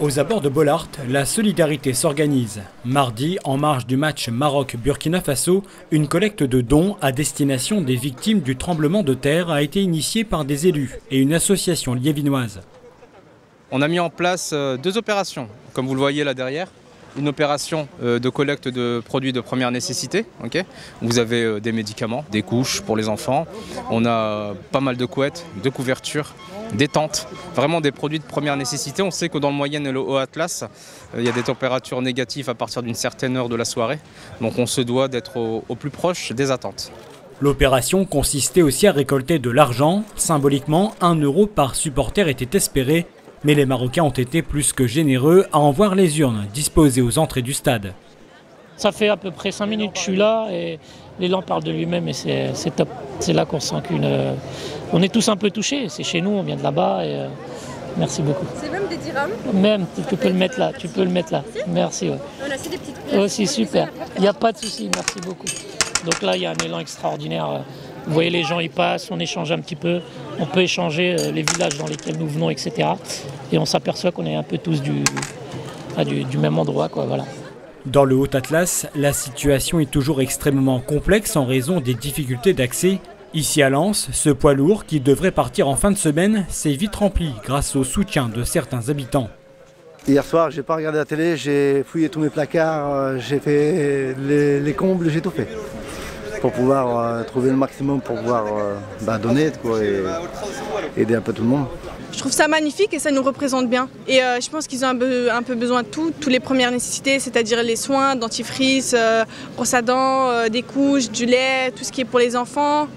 Aux abords de Bollard, la solidarité s'organise. Mardi, en marge du match Maroc-Burkina Faso, une collecte de dons à destination des victimes du tremblement de terre a été initiée par des élus et une association liévinoise. On a mis en place euh, deux opérations, comme vous le voyez là derrière une opération euh, de collecte de produits de première nécessité. vous avez euh, des médicaments, des couches pour les enfants. On a pas mal de couettes, de couvertures, des tentes, vraiment des produits de première nécessité. On sait que dans le moyen et le haut Atlas, euh, il y a des températures négatives à partir d'une certaine heure de la soirée. Donc on se doit d'être au, au plus proche des attentes. L'opération consistait aussi à récolter de l'argent. Symboliquement, un euro par supporter était espéré mais les Marocains ont été plus que généreux à en voir les urnes disposées aux entrées du stade. Ça fait à peu près 5 minutes que je suis là et l'élan parle de lui-même et c'est top. C'est là qu'on sent qu'une. Euh, on est tous un peu touchés. C'est chez nous, on vient de là-bas et euh, merci beaucoup. C'est même des dirhams Même, tu peux le mettre là. Tu peux le mettre là. Merci. Ouais. On a aussi des petites Aussi, super. Il n'y a pas de souci, merci beaucoup. Donc là, il y a un élan extraordinaire. Vous voyez, les gens, ils passent, on échange un petit peu, on peut échanger euh, les villages dans lesquels nous venons, etc. Et on s'aperçoit qu'on est un peu tous du, du, même endroit, quoi, voilà. Dans le Haut-Atlas, la situation est toujours extrêmement complexe en raison des difficultés d'accès. Ici à Lens, ce poids lourd qui devrait partir en fin de semaine s'est vite rempli grâce au soutien de certains habitants. Hier soir, j'ai pas regardé la télé, j'ai fouillé tous mes placards, euh, j'ai fait les combles, j'ai tout fait pour pouvoir euh, trouver le maximum pour pouvoir euh, bah, donner quoi, et aider un peu tout le monde. Je trouve ça magnifique et ça nous représente bien. Et euh, je pense qu'ils ont un peu, un peu, besoin de tout, toutes les premières nécessités, c'est-à-dire les soins, dentifrice, brosse à dents, des couches, du lait, tout ce qui est pour les enfants.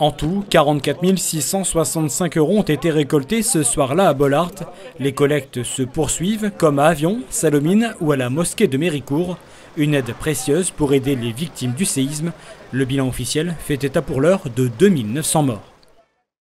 En tout, 44 665 euros ont été récoltés ce soir-là à Bollard. Les collectes se poursuivent, comme à Avion, Salomine ou à la mosquée de Méricourt. Une aide précieuse pour aider les victimes du séisme. Le bilan officiel fait état pour l'heure de 2900 morts.